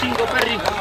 5, Perry.